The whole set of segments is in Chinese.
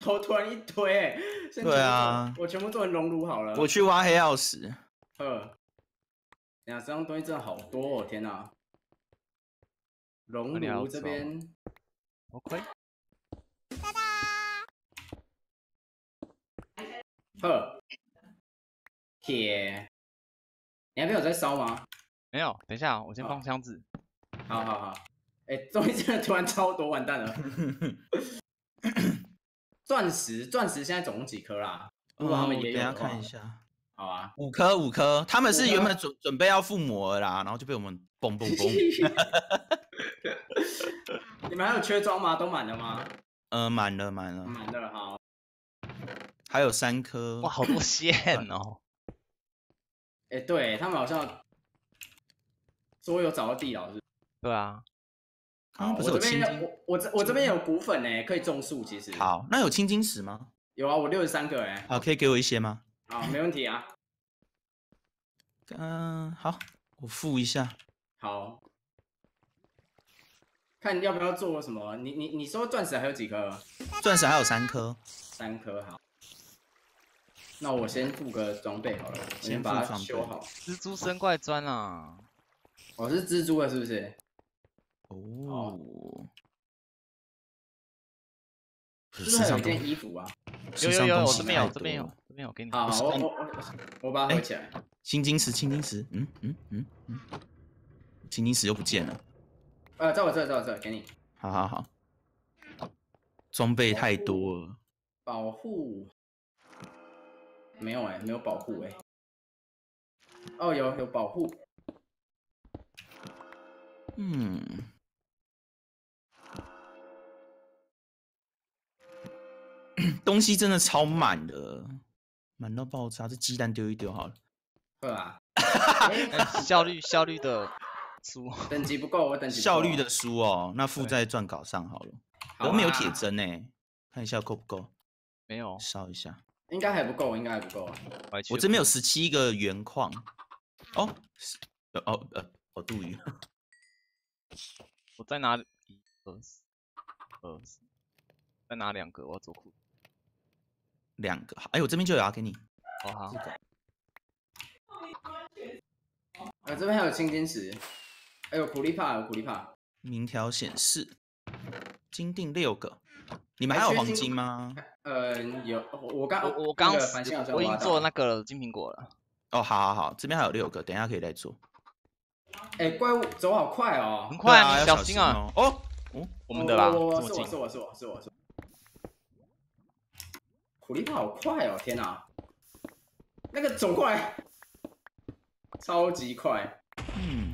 头突然一推、对啊，我全部做成熔炉好了。我去挖黑曜石，呃，等一下这样东西真的好多哦，天哪！熔炉这边 OK，呵，铁，你那边有在烧吗？没有，等一下，我先好放箱子。好好好，哎、东西真的突然超多，完蛋了。钻石，钻石现在总共几颗啦？如果他们嗯我等一下看一下，好啊。五颗五颗，他们是原本准准备要附魔了啦，然后就被我们嘣 嘣嘣，你们还有缺装吗？都满了吗？呃，满了满了，满了，好。还有三颗哇，，好多线 哦！哎、对他们好像说有找到地牢是是？对啊，刚刚不是有我这边青金？我我这我这边有骨粉呢，可以种树，其实。好，那有青金石吗？有啊，我六十三个哎。好，可以给我一些吗？好，没问题啊。嗯、好，我付一下。好，看你要不要做什么？你你你说钻石还有几颗？钻石还有三颗，三颗好。那我先付个装备好了，我先先把它装备修好。蜘蛛生怪砖啊！我、是蜘蛛啊，是不是？哦，是不是还有件衣服啊？有有有，我这边有，这这边有，这边有给你。好，好我我我我把它合起来。青金石，青金石，嗯嗯嗯嗯，青金石又不见了。呃，在我这，在我这，给你好好好，装备太多了。保护。没有哎、没有保护哎、哦，有有保护。嗯，东西真的超满的，满到爆炸。这鸡蛋丢一丢好了。对 吧？效率效率的书，等级不够，我等级效率的书哦，那附在撰稿上好了。好啊都没有铁针呢，看一下够不够，没有，烧一下。应该还不够，应该还不够啊。我这边有十七个原矿。哦，哦呃哦呃哦，杜鱼。我再拿一二四二四，再拿两个，我要做裤子。两个，好哎，我这边就有啊给你。哦好这，个呃，这边还有青金石，还有苦力怕，有苦力怕。明条显示，金锭六个。你们还有黄金金吗？呃，有我我刚我我刚我已经做那个金苹果了。哦，好好好，这边还有六个，等一下可以再做。哎、怪物走好快哦很！快对啊，小小心啊！哦。哦，哦，我们的啦，我我这么近是我是。我是我是我是我。苦力怕好快哦！天哪，那个走过来，超级快。嗯，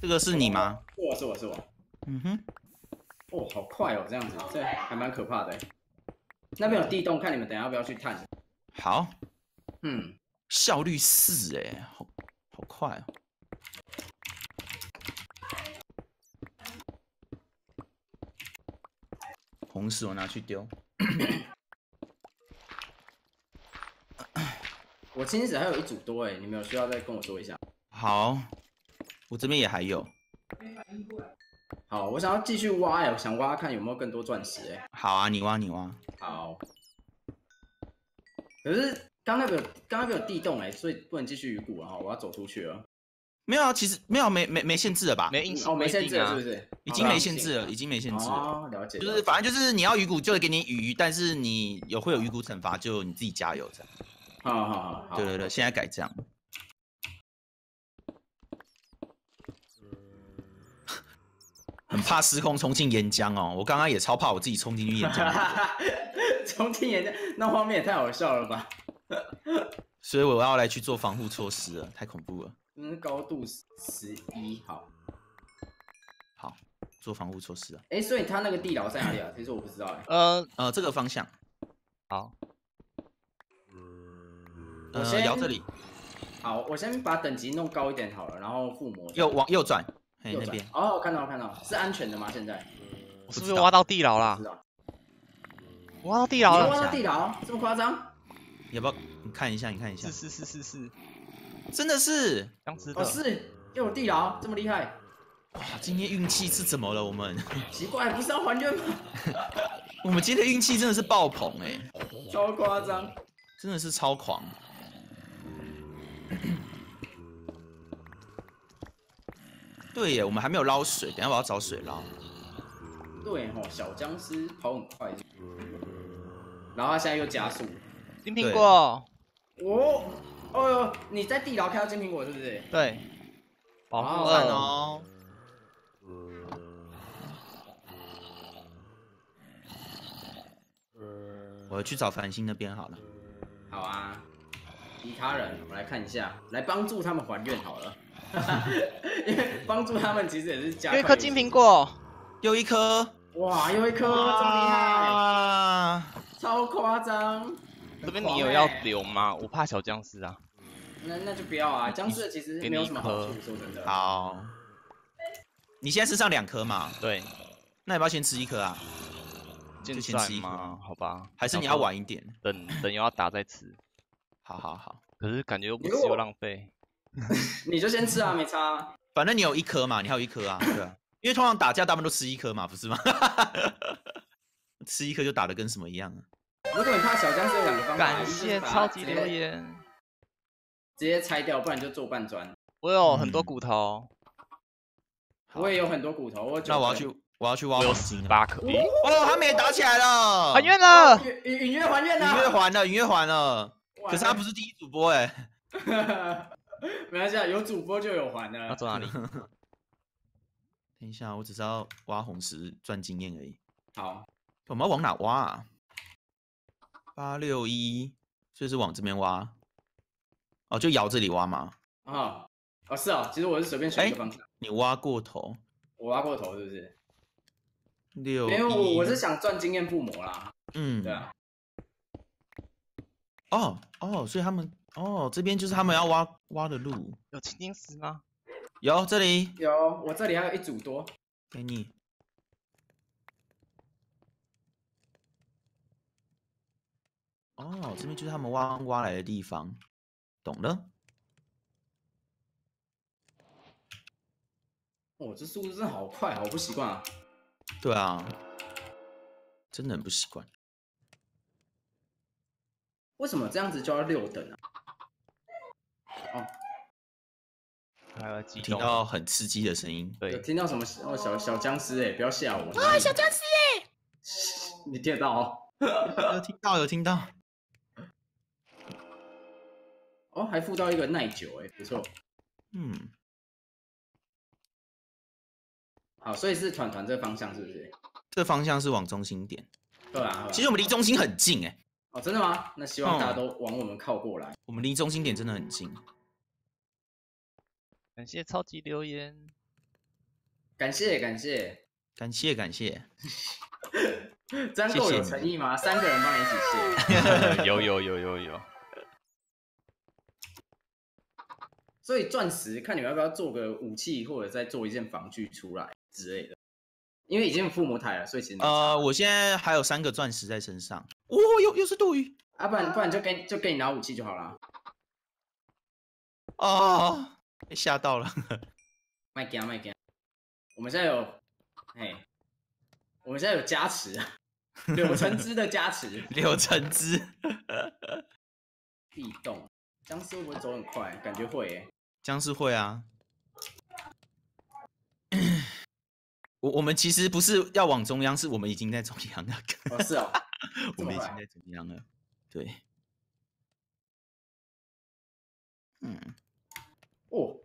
这个是你吗？是我是我是我。嗯哼，哦，好快哦，这样子，这还蛮可怕的。那边有地洞，看你们等下要不要去探。好，嗯，效率四哎，好好快哦。红石我拿去丢。我青石还有一组多哎，你们有需要再跟我说一下。好，我这边也还有。好，我想要继续挖哎，我想挖看有没有更多钻石哎。好啊，你挖你挖。好，可是刚那个刚那个有地洞哎，所以不能继续鱼骨啊，我要走出去了。没有啊，其实没有没没没限制了吧？没硬性哦，没限制了是不。是？已经没限制了，已经没限制了。哦，了解。就是反正就是你要鱼骨就会给你鱼，但是你有会有鱼骨惩罚，就你自己加油这样。好好好好。对对对，现在改这样。很怕失控冲进岩浆哦，我刚刚也超怕我自己冲进去岩浆 冲进岩浆那画面也太好笑了吧？所以我要来去做防护措施了，太恐怖了。嗯，高度十一，好。好，做防护措施啊。哎、所以他那个地牢在哪里啊？其实我不知道哎、呃，呃，这个方向，好，呃，先摇这里，好，我先把等级弄高一点好了，然后附魔。右往右转，嘿右转那边。哦，看到看到，是安全的吗？现在？我是不是挖到地牢啦知？道。挖到地牢了，挖到地牢，这么夸张？要不要你看一下？你看一下是，是是是是，真的是哦，。是又有地牢，这么厉害？哇，今天运气是怎么了？我们 奇怪，不是要还愿吗？我们今天运气真的是爆棚哎、超夸张。真的是超狂。对耶，我们还没有捞水，等下我要找水捞。对哦，小僵尸跑很快，然后他现在又加速。金苹果，哦，哦呦，你在地牢看到金苹果是不是？对，保护哇赞二，哦。我去找繁星那边好了。好啊，其他人我们来看一下，来帮助他们还愿好了。因为帮助他们其实也是加快有一颗金苹果，又一颗，哇，又一颗，这么厉害，啊！超夸张。这边你有要留吗？我怕小僵尸啊。那那就不要啊，僵尸其实没有什么好处，说真的。好，你现在身上两颗嘛？对，那要不要先吃一颗啊？现就先吃一颗吗？好吧，还是你要晚一点？等等又要打再吃，好好好，可是感觉又不你如果吃又浪费。你就先吃啊，没差啊。反正你有一颗嘛，你还有一颗啊，对啊。因为通常打架大部分都吃一颗嘛，不是吗？吃一颗就打得跟什么一样啊？如果你怕小僵尸有两个方法，感谢超级留言，直接拆掉，不然就做半砖。我有很多嗯骨头，好我也有很多骨头，那我要去，我要去挖我有黄金啊！十八颗，哦，他们也打起来了，还愿了，允允允约还愿隐啊！约还了，隐约还了。哇可是他不是第一主播哎、没关系啊，有主播就有还的。要走哪里？等一下，我只是要挖红石赚经验而已。好，我们要往哪挖啊？八六一，所以是往这边挖。哦，就摇这里挖嘛。啊，哦是哦，其实我是随便选一个哎方向，你挖过头。我挖过头是不是？六因为，我我是想赚经验附魔啦。嗯，对啊，哦哦，所以他们哦这边就是他们要挖挖的路。有青金石吗？有这里有，我这里还有一组多。给你。哦，这边就是他们挖挖来的地方，懂了。哦，这速度真的好快，好不习惯啊。对啊，真的很不习惯。为什么这样子就要六等啊？哦，还有激听动，到很刺激的声音，有对，听到什么哦小小僵尸哎，不要吓我。啊，小僵尸哎！你听得到哦？有听到有听到。哦，还附到一个耐久哎，不错。嗯，好，所以是团团这个方向是不是？这方向是往中心点。对啊。对啊其实我们离中心很近哎、哦，真的吗？那希望大家嗯都往我们靠过来。我们离中心点真的很近。感谢超级留言，感谢感谢，感谢感谢，这样够有诚意吗？三个人帮你一起谢。有有有有有，所以钻石看你们要不要做个武器，或者再做一件防具出来之类的。因为已经有附魔台了，所以其实呃，我现在还有三个钻石在身上。哦，又又是斗鱼啊，不然不然就给你就给你拿武器就好了。哦，被吓到了。卖给卖给，我们现在有，哎，我们现在有加持啊，柳橙汁的加持，柳橙汁，地洞，僵尸会不会走很快？感觉会诶。僵尸会啊。我我们其实不是要往中央，是我们已经在中央了。哦，是哦，这么快我们已经在中央了。对，嗯哦，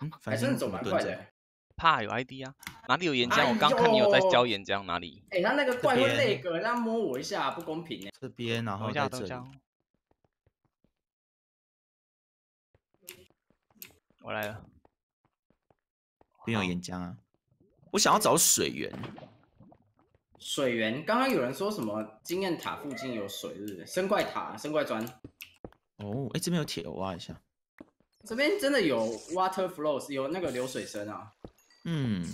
嗯，还反正走蛮快的欸。怕有 ID 啊，哪里有岩浆？哎我刚看你有在呦教岩浆，哪里？哎、他那个怪会边累个，他摸我一下不公平哎。这边，然后等一下，在这里我来了，边有岩浆啊。我想要找水源，水源，刚刚有人说什么经验塔附近有水，是不是？生怪塔、生怪砖，哦，哎，这边有铁，我挖一下。这边真的有 water flows，有那个流水声啊。嗯，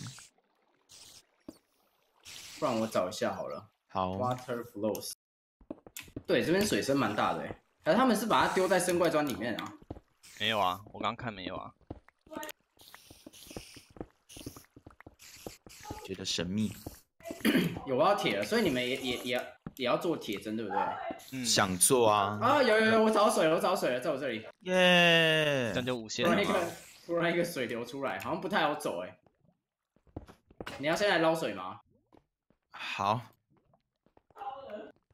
不然我找一下好了好，，water flows。对，这边水声蛮大的哎，可是他们是把它丢在生怪砖里面啊。没有啊，我刚看没有啊。觉得神秘。有挖到铁了，所以你们也也也要也要做铁针，对不对？嗯，想做啊，啊，有有有，我找水了，我找水了，在我这里。耶这样！就无限突然一了突然一个水流出来，好像不太好走哎。你要先来捞水吗？好，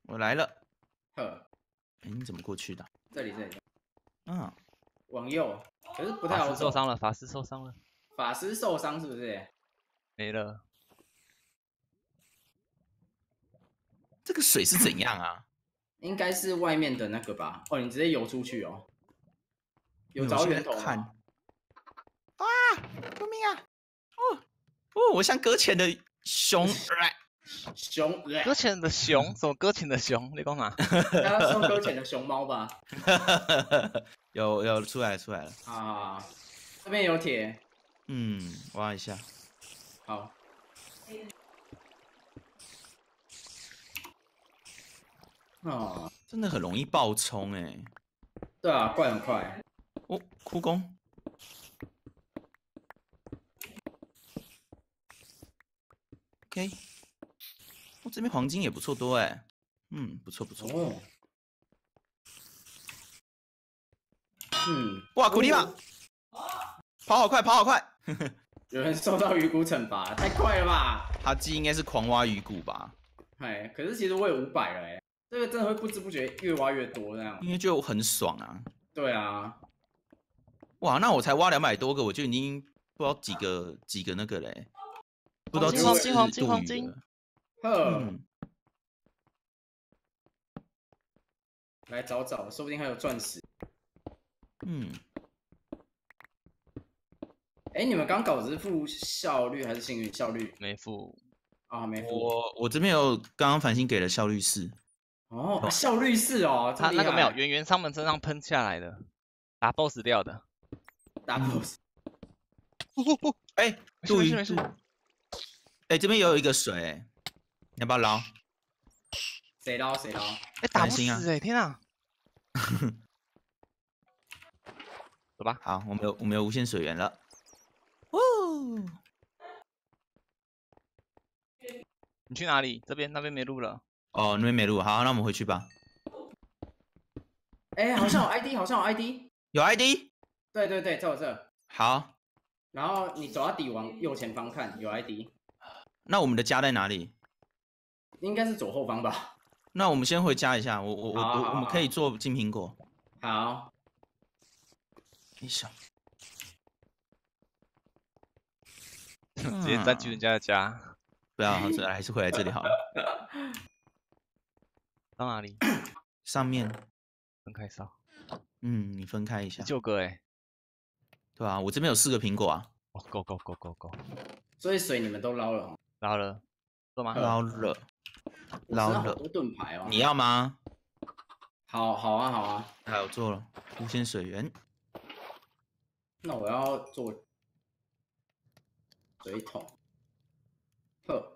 我来了。呵，哎，你怎么过去的？这里这里，嗯，往右，可是不太好走法师受。伤了，法师受伤了，法师受伤是不是？没了。这个水是怎样啊？应该是外面的那个吧？哦，你直接游出去哦。有找源头看吗？啊！救命啊！哦哦，我像搁浅的熊。熊，搁浅的熊，什么搁浅的熊？你干嘛？大家送搁浅的熊猫吧？有有出来出来了。啊，这边有铁，嗯，挖一下。好。哦，真的很容易爆冲哎、对啊，怪很快。哦，哭工。OK，哦，这边黄金也不错多哎、嗯，不错不错。哦。嗯，哇，古力玛，跑好快，跑好快！有人受到鱼骨惩罚，太快了吧？他记应该是狂挖鱼骨吧？哎，可是其实我有五百了哎，这个真的会不知不觉越挖越多这样。因为就很爽啊！对啊，哇，那我才挖两百多个，我就已经不知道几个几个那个嘞，不知道金黄金黄金黄金次度鱼了。呵，嗯，来找找，说不定还有钻石。嗯，哎，你们刚搞的是负效率还是幸运效率没付。啊？没负我我这边有刚刚繁星给的效率四，哦，啊 效率是哦，他那个没有，圆圆他们身上喷下来的，打 BOSS 掉的。打 boss 哎，没事杜鱼没事没事哎，这边也有一个水，欸你要不要捞？谁捞谁捞？哎，打不死担心啊哎！天啊！走吧，好，我们有我们有无限水源了。哦，你去哪里？这边那边没路了。哦，那边没路，好，那我们回去吧。哎，好像有 ID，好像有 ID。有 ID，对对对，在我这。好，然后你走到底往右前方看，有 ID，那我们的家在哪里？应该是左后方吧？那我们先回家一下，我我我我我们可以做金苹果。好，你想，直接占据人家的家。不要，还是还是回来这里好了。到哪里？上面，分开烧。嗯，你分开一下，九个哎。对啊，我这边有四个苹果啊，哦，够够够够够。所以水你们都捞了哦。捞了，做吗？捞了，我捞了，好多盾牌哦。你要吗？好好啊好啊，那我做了无限水源，那我要做水桶。呵，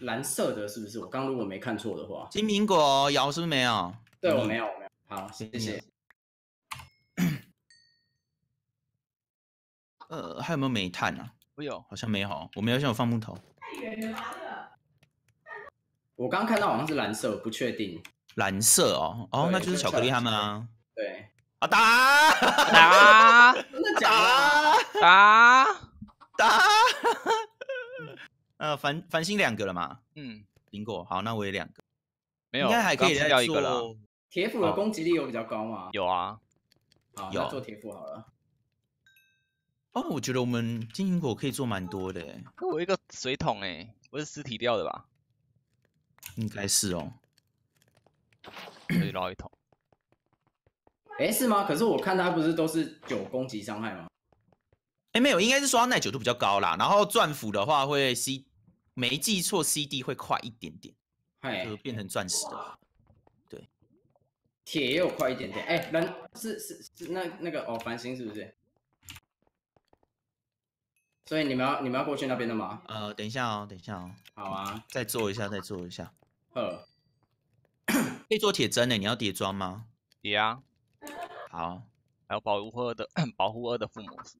蓝色的是不是？我刚如果没看错的话，金苹果摇是不是没有？对我嗯没有我没有。好，谢谢。呃，还有没有煤炭啊？我有。好像没有哦，我没有像有放木头。我刚刚看到好像是蓝色，不确定。蓝色哦，哦，那就是巧克力他们啊。对，啊打打 真的假的？打打。打！呃，繁繁星两个了嘛？嗯，苹果，好，那我也两个，没有，应该还可以吃再掉一个了。铁斧的攻击力有比较高吗？有啊，好，做铁斧好了。哦，我觉得我们金苹果可以做蛮多的我有一个水桶哎，我是尸体掉的吧？应该是哦。可以捞一桶。哎，是吗？可是我看它不是都是九攻击伤害吗？哎，没有，应该是说它耐久度比较高啦。然后钻斧的话会 C，没记错 CD 会快一点点，就，变成钻石的话。铁也有快一点点。哎，人是是是那那个哦，繁星是不是？所以你们要你们要过去那边的吗？呃，等一下哦，等一下哦，好啊，再做一下，再做一下。呃，可以做铁针呢，你要叠装吗？叠啊，好，还有保护二的 保护二的附魔术。